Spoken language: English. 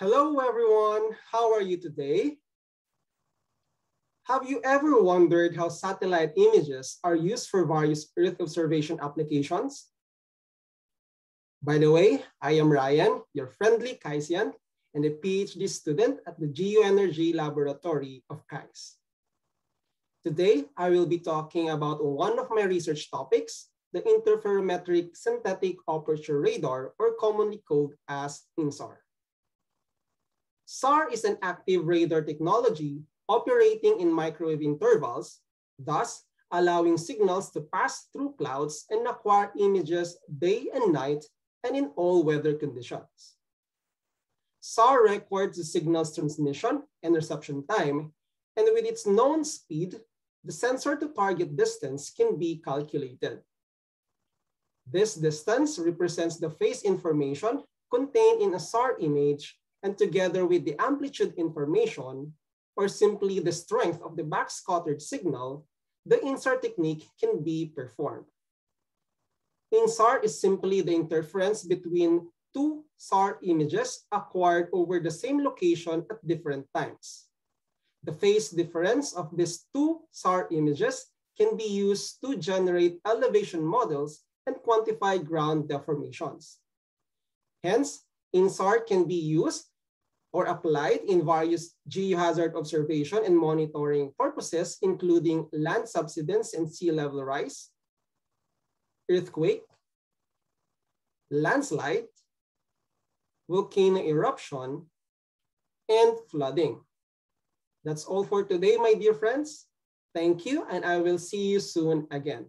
Hello, everyone. How are you today? Have you ever wondered how satellite images are used for various Earth observation applications? By the way, I am Ryan, your friendly KAISTian, and a PhD student at the Geoenergy Laboratory of KAIST. Today, I will be talking about one of my research topics, the Interferometric Synthetic Aperture Radar, or commonly called as INSAR. SAR is an active radar technology operating in microwave intervals, thus allowing signals to pass through clouds and acquire images day and night and in all weather conditions. SAR records the signal's transmission and reception time, and with its known speed, the sensor to target distance can be calculated. This distance represents the phase information contained in a SAR image and together with the amplitude information, or simply the strength of the backscattered signal, the INSAR technique can be performed. INSAR is simply the interference between two SAR images acquired over the same location at different times. The phase difference of these two SAR images can be used to generate elevation models and quantify ground deformations. Hence, INSAR can be used or applied in various geohazard observation and monitoring purposes, including land subsidence and sea level rise, earthquake, landslide, volcano eruption, and flooding. That's all for today, my dear friends. Thank you, and I will see you soon again.